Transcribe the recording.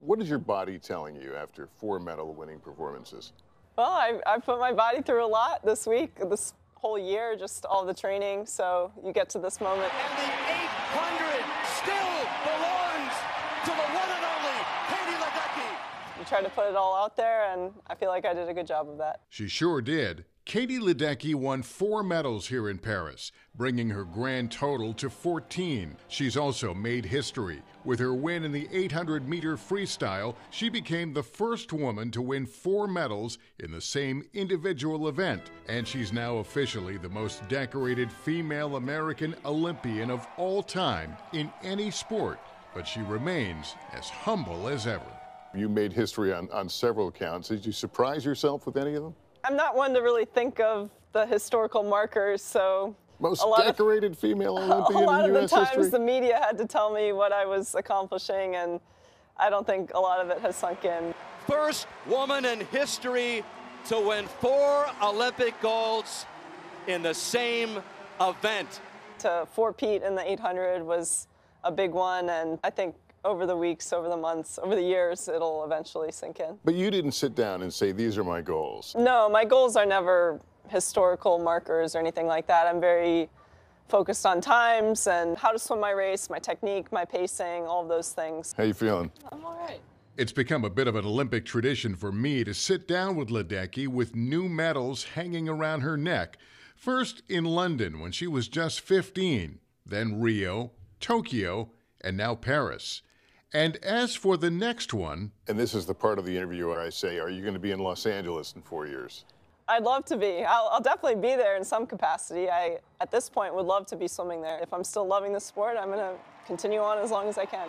What is your body telling you after four medal winning performances? Well, I, I put my body through a lot this week, this whole year, just all the training. So you get to this moment. And the 800 still belongs to the one and only Katie Ledecky. You try to put it all out there, and I feel like I did a good job of that. She sure did. Katie Ledecky won four medals here in Paris, bringing her grand total to 14. She's also made history. With her win in the 800 meter freestyle, she became the first woman to win four medals in the same individual event, and she's now officially the most decorated female American Olympian of all time in any sport. But she remains as humble as ever. You made history on, on several counts. Did you surprise yourself with any of them? I'm not one to really think of the historical markers, so Most a lot decorated of, female a lot of the U.S. times history? the media had to tell me what I was accomplishing, and I don't think a lot of it has sunk in. First woman in history to win four Olympic golds in the same event. To four-peat in the 800 was a big one, and I think over the weeks, over the months, over the years, it'll eventually sink in. But you didn't sit down and say, these are my goals. No, my goals are never historical markers or anything like that. I'm very focused on times and how to swim my race, my technique, my pacing, all of those things. How you feeling? I'm all right. It's become a bit of an Olympic tradition for me to sit down with Ledecky with new medals hanging around her neck. First in London when she was just 15, then Rio, Tokyo, and now Paris. And as for the next one, And this is the part of the interview where I say, are you going to be in Los Angeles in four years? I'd love to be. I'll, I'll definitely be there in some capacity. I, at this point, would love to be swimming there. If I'm still loving the sport, I'm going to continue on as long as I can.